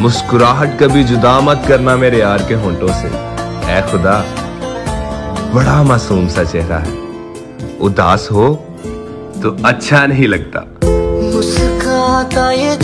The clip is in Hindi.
मुस्कुराहट कभी जुदा मत करना मेरे यार के होंठों से। ऐ खुदा, बड़ा मासूम सा चेहरा है। उदास हो तो अच्छा नहीं लगता। मुस्काता ये